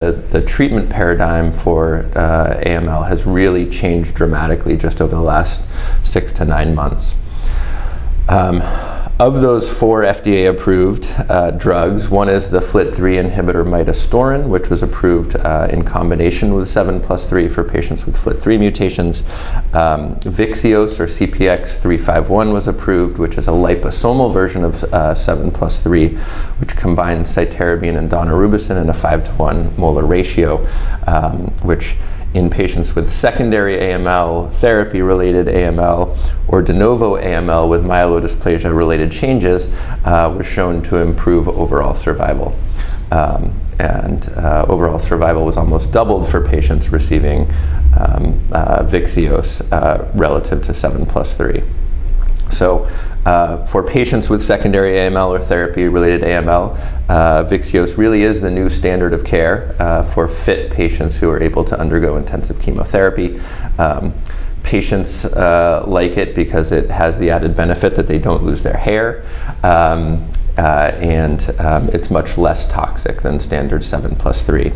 The, the treatment paradigm for uh, AML has really changed dramatically just over the last six to nine months. Um, of those four FDA approved uh, drugs, one is the FLT3 inhibitor midostaurin, which was approved uh, in combination with 7 plus 3 for patients with FLT3 mutations. Um, Vyxeos or CPX351 was approved, which is a liposomal version of uh, 7 plus 3, which combines cytarabine and daunorubicin in a 5 to 1 molar ratio, um, which in patients with secondary AML, therapy related AML, or de novo AML with myelodysplasia related changes uh, was shown to improve overall survival. Um, and uh, overall survival was almost doubled for patients receiving um, uh, Vyxeos uh, relative to 7 plus 3. So uh, for patients with secondary AML or therapy-related AML, uh, Vyxeos really is the new standard of care uh, for fit patients who are able to undergo intensive chemotherapy. Um, patients uh, like it because it has the added benefit that they don't lose their hair. Um, uh, and um, it's much less toxic than standard 7 plus 3.